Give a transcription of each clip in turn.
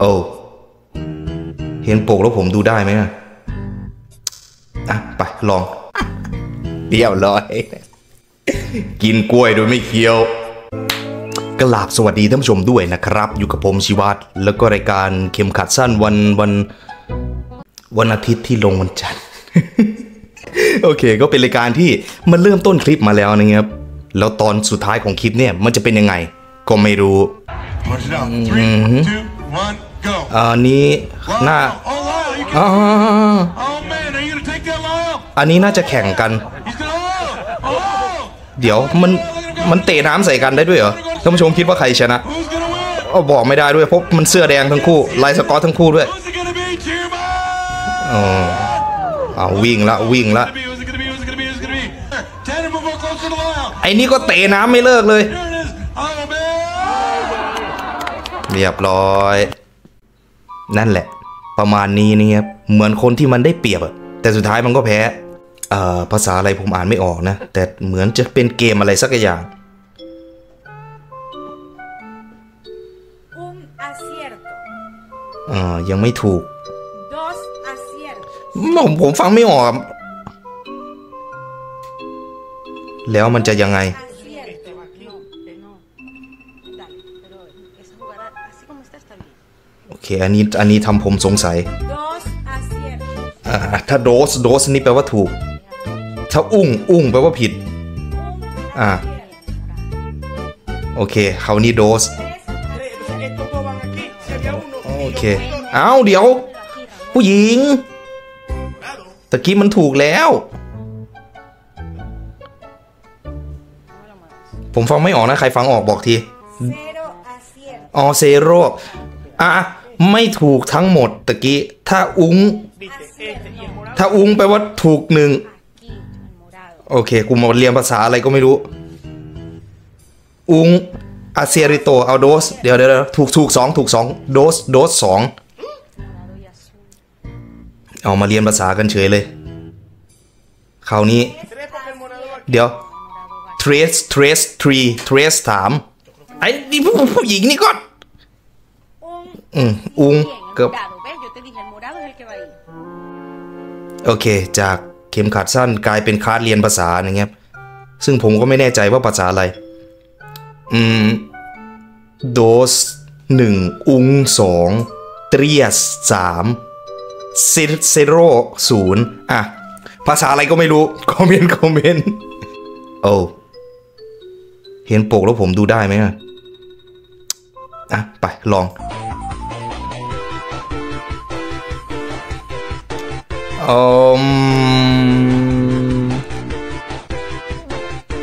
โอ้เห็นปกแล้วผมดูได้ไหมอะอะไปลองเรียบร้อย กินกล้วยโดยไม่เคี้ยวกราบสวัสดีท่านผู้ชมด้วยนะครับ อยู่กับผมชิวัตรแล้วก็รายการเข็มขัดสั้นวันวันวันอาทิตย์ที่ลงวันจันทร์โอเค ก็เป็นรายการที่มันเริ่มต้นคลิปมาแล้วนะครับ แล้วตอนสุดท้ายของคลิปเนี่ยมันจะเป็นยังไง ก็ไม่รู้ Punch it out. Three, two, one, go. อันนี้หน้า Oh, Lyle, you อ๋อ can- oh man, are you gonna take that, Lyle? อันนี้น่าจะแข่งกัน He's gonna. Oh, oh. เดี๋ยวมันมันเตะน้ำใส่กันได้ด้วยเหรอท่านผู้ชมคิดว่าใครชนะ Who's gonna win? เอาบอกไม่ได้ด้วยเพราะมันเสื้อแดงทั้งคู่ลายสกอตทั้งคู่ด้วย Who's it gonna be? Cheer him on! อ๋อเอาวิ่งละวิ่งละ Who's it gonna be? Who's it gonna be? Who's it gonna be? Who's it gonna be? Tanner, move on closer to Lyle. ไอ้นี่ก็เตะน้ำไม่เลิกเลย Here it is. Oh man! เรียบร้อย นั่นแหละ ประมาณนี้นะครับเหมือนคนที่มันได้เปรียบอะแต่สุดท้ายมันก็แพ้เอ่อภาษาอะไรผมอ่านไม่ออกนะ แต่เหมือนจะเป็นเกมอะไรสักอย่าง Un acierto. อ่ายังไม่ถูก Dos aciertos. ผมผมฟังไม่ออก แล้วมันจะยังไง เคอันนี้อันนี้ทำผมสงสัย Dos aciertos. อ่าถ้าโดสโดสนี่แปลว่าถูก ถ้าอุ้งอุ้งแปลว่าผิด Un Ah. acierto. โอเคเขานี่โดส Tres. Estos dos van aquí. Si había uno. โอเค เอาเดี๋ยว ผู้หญิง ตะกี้มันถูกแล้ว ผมฟังไม่ออกนะ ใครฟังออกบอกที Cero aciertos. ออเซโรอะ ไม่ถูกทั้งหมดตะกี้ ถ้าอุ้ง ถ้าอุ้งแปลว่าถูกหนึ่งโอเค กูมาเรียนภาษาอะไรก็ไม่รู้ อุ้งอาเซียริโต เอาโดส เดี๋ยวเดี๋ยวถูกถูกสองถูกสองโดส โดสสองเอามาเรียนภาษากันเฉยเลยคราวนี้ เดี๋ยว Morado va. trace trace tree trace ถามไอ้ผู้ผู้หญิงนี่ก่ อน Un. อืมอุ้ง Bien, el เกือบ morado. ¿Ves? Yo te dije, el morado es el que va ahí. โอเค จากเข็มขัดสั้นกลายเป็นคลาสเรียนภาษาอย่างเงี้ยซึ่งผมก็ไม่แน่ใจว่าภาษาอะไร อืม โดสหนึ่งอุงสองเตรียสสามเซเซโรศูนย์อะ ภาษาอะไรก็ไม่รู้ คอมเมนต์ คอมเมนต์ โอ้ เห็นปกแล้วผมดูได้ไหมอะอะ ไปลอง อม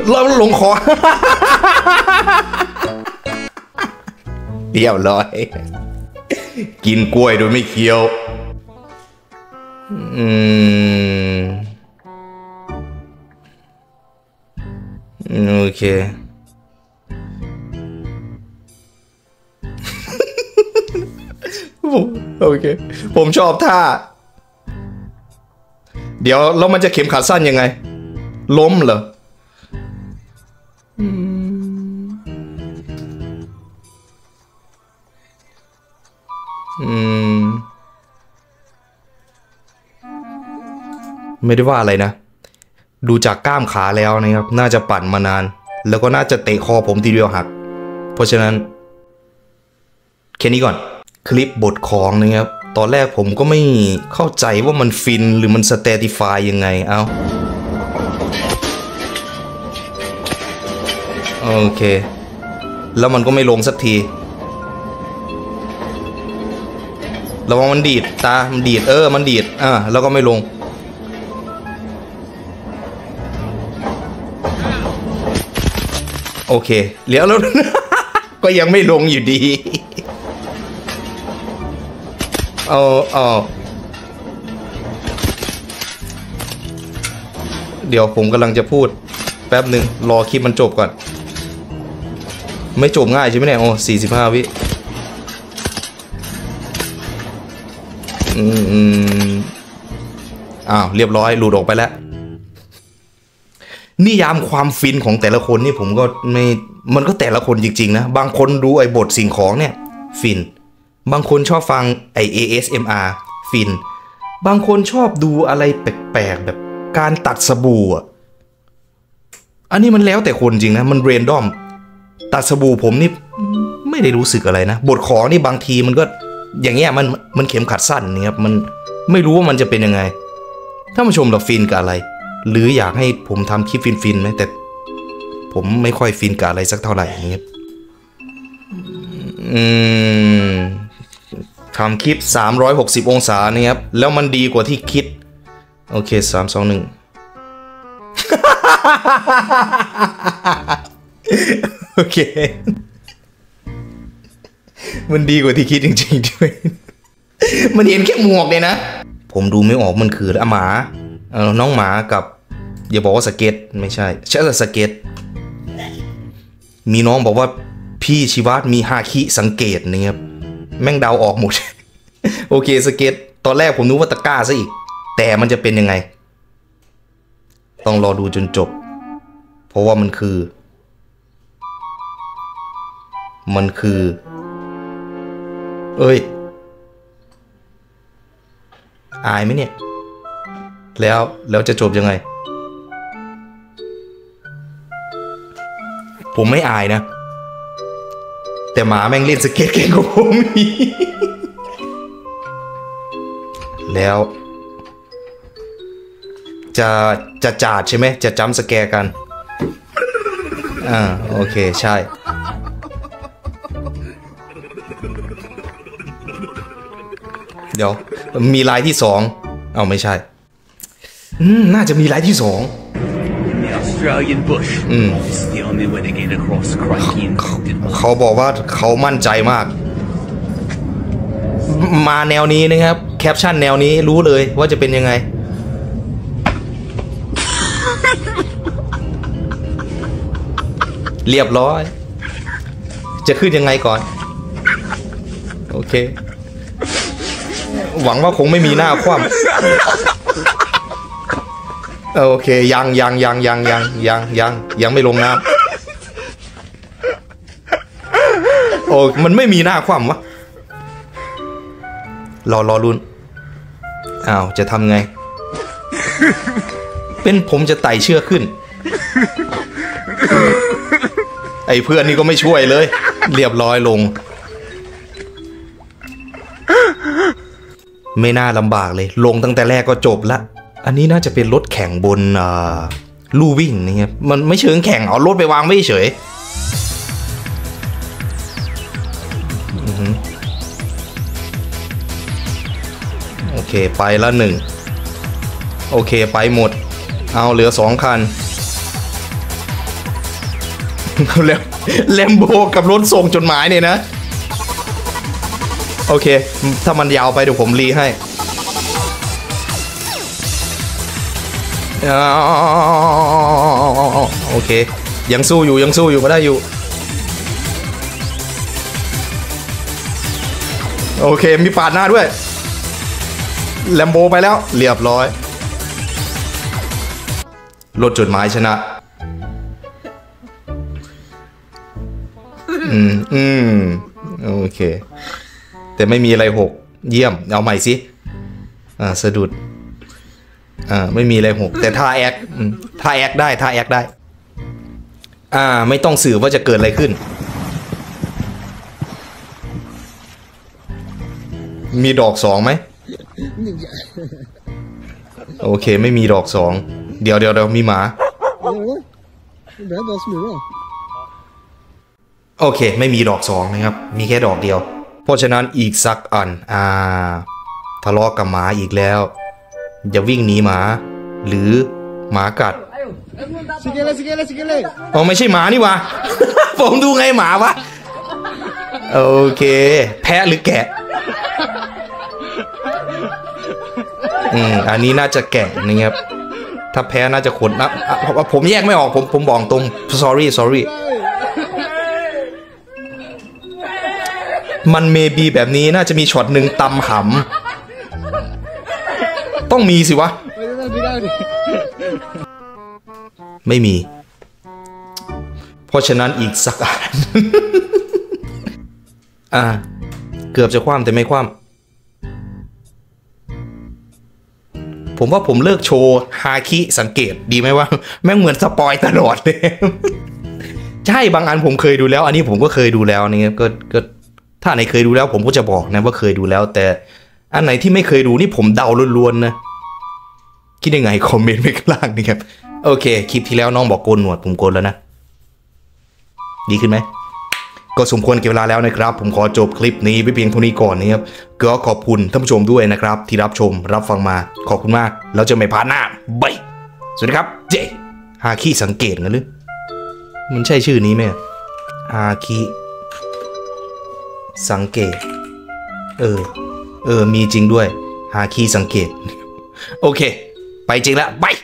แล้วลงคอเรียบร้อย กินกล้วยโดยไม่เคี้ยว อืม โอเคผมโอเค ผมชอบท่า เดี๋ยวแล้วมันจะเข็มขัดสั้นยังไง ล้มเหรออืมอืม ไม่ได้ว่าอะไรนะ ดูจากกล้ามขาแล้วนะครับ น่าจะปั่นมานาน แล้วก็น่าจะเตะคอผมทีเดียวหัก เพราะฉะนั้นแค่นี้ก่อน คลิปบทของนะครับ ตอนแรกผมก็ไม่เข้าใจว่ามันฟินหรือมันสเตติฟายยังไง เอาโอเค แล้วมันก็ไม่ลงสักทีระวังมันดีดตา มันดีด เออ มันดีด อ่า แล้วก็ไม่ลง โอเค เลี้ยวแล้ว ก็ยังไม่ลงอยู่ดี เอาเอาเดี๋ยวผมกำลังจะพูด แป๊บหนึ่งรอคลิปมันจบก่อน ไม่จบง่ายใช่ไหมเนี่ย โอ้สี่สิบห้าวิอืมอืมอ้าว เรียบร้อย หลุดออกไปแล้ว นิยามความฟินของแต่ละคนนี่ผมก็ไม่ มันก็แต่ละคนจริง ๆ นะ บางคนดูไอ้บทสิ่งของเนี่ย ฟิน บางคนชอบฟังไอ ASMR ฟิน บางคนชอบดูอะไรแปลกๆ แบบการตัดสบู่อะอันนี้มันแล้วแต่คนจริงนะ มันเรนดอม ตัดสบู่ผมนี่ไม่ได้รู้สึกอะไรนะ บทขอนี่บางทีมันก็อย่างเงี้ยมันมันเข็มขัดสั้นนี่ครับมันไม่รู้ว่ามันจะเป็นยังไง ถ้ามาชมเราฟินกับอะไร หรืออยากให้ผมทำคลิปฟินๆไหมแต่ ผมไม่ค่อยฟินกับอะไรสักเท่าไหร่อย่างเงี้ยอืม ทำคลิป 360 องศานี่ครับ แล้วมันดีกว่าที่คิด โอเค 3 2 1 โอเค มันดีกว่าที่คิดจริงๆด้วย มันเห็นแค่หมวกเลยนะ ผมดูไม่ออกมันคืออะหมาเออน้องหมากับ อย่าบอกว่าสเก็ต ไม่ใช่ใช่แต่สเก็ต มีน้องบอกว่าพี่ชิวัตมีฮาคิสังเกตนี่ครับ แม่งเดาออกหมด โอเคสเก็ตตอนแรกผมนึกว่าตะกร้าซะอีก แต่มันจะเป็นยังไง ต้องรอดูจนจบ เพราะว่ามันคือ มันคือ เอ้ย อายไหมเนี่ย แล้วแล้วจะจบยังไง ผมไม่อายนะ แต่หมาแม่งเล่นสเก็ตเก่งกว่าผมอีกแล้ว จะจะจาดใช่ไหมจะจำสแกร์กัน อ่าโอเคใช่ เดี๋ยว มีลายที่สองเอาไม่ใช่อืมน่าจะมีลายที่สอง The Australian bush. Still on their way to get across the crikey infected เขาบอกว่าเขามั่นใจมาก มาแนวนี้นะครับ แคปชั่นแนวนี้รู้เลยว่าจะเป็นยังไง เรียบร้อย จะขึ้นยังไงก่อน โอเค หวังว่าคงไม่มีหน้าคว่ำโอเค ยังยังยังยังยังยังยังยังไม่ลงน้ำ โอ้ มันไม่มีหน้าคว่ำวะรอรอรุนอ้าวจะทำไง เป็นผมจะไต่เชือกขึ้น ไอ้เพื่อนนี่ก็ไม่ช่วยเลย เรียบร้อยลง ไม่น่าลำบากเลย ลงตั้งแต่แรกก็จบละ อันนี้น่าจะเป็นรถแข่งบนลู่วิ่งนี่ครับมันไม่เชิงแข่งเอารถไปวางไว้เฉย เคไปล้วหนึ่งโอเคไปหมด เอาเหลือสองคันแล้วแลมโบกับรถส่งจดหมายเนี่ยนะ โอเค ถ้ามันยาวไปเดี๋ยวผมรีให้โอเค ยังสู้อยู่ยังสู้อยู่ก็ได้อยู่ โอเค มีปาดหน้าด้วย แลมโบไปแล้วเรียบร้อย รถจดหมายชนะ อืม อืม โอเค แต่ไม่มีอะไรหก เยี่ยม เอาใหม่สิ อ่า สะดุด อ่า ไม่มีอะไรหก แต่ท่าแอคอืมท่าแอคได้ท่าแอคได้ อ่า ไม่ต้องสืบว่าจะเกิดอะไรขึ้นมีดอกสองไหม โอเค ไม่มีดอกสอง เดี๋ยวเดี๋ยวเดี๋ยวมีหมาโอเค ไม่มีดอกสองนะครับ มีแค่ดอกเดียว เพราะฉะนั้นอีกสักอัน อ่า ทะเลาะกับหมาอีกแล้ว อย่าวิ่งหนีหมา หรือหมากัด Síguele, síguele, síguele. อ๋อไม่ใช่หมานี่วะ ผมดูไงหมาวะ โอเค แพะหรือแกะ อืมอันนี้น่าจะแกะนะครับ ถ้าแพ้น่าจะขนนะอะผมผมแยกไม่ออกผมผมบอกตรง sorry sorry มันเมบีแบบนี้น่าจะมีช็อตหนึ่งตำหำต้องมีสิวะ ไม่มี เพราะฉะนั้นอีกสักอันอ่า เกือบจะคว่ำแต่ไม่คว่ำ ผมว่าผมเลิกโชว์ฮาคิสังเกตดีไหมว่า แม่งเหมือน spoil ตลอดเลยใช่บางอันผมเคยดูแล้ว อันนี้ผมก็เคยดูแล้วนี่ครับก็ก็ถ้าไหนเคยดูแล้ว ผมก็จะบอกนะว่าเคยดูแล้ว แต่อันไหนที่ไม่เคยดูนี่ผมเดาล้วนๆนะคิดยังไง comment ไว้ข้างล่างนี่ครับโอเคคลิปที่แล้วน้องบอกโกนหนวดผมโกนแล้วนะดีขึ้นไหม ก็สมควรเก็บเวลาแล้วนะครับ ผมขอจบคลิปนี้ไว้เพียงเท่านี้ก่อนนะครับก็ขอบคุณท่านผู้ชมด้วยนะครับ ที่รับชมรับฟังมาขอบคุณมาก แล้วเจอกันใหม่ part หน้า bye สวัสดีครับเจฮาคิสังเกตกันหรือมันใช่ชื่อนี้ไหมฮาคิสังเกต เออ เออ มีจริงด้วยฮาคิสังเกต โอเค ไปจริงแล้วบาย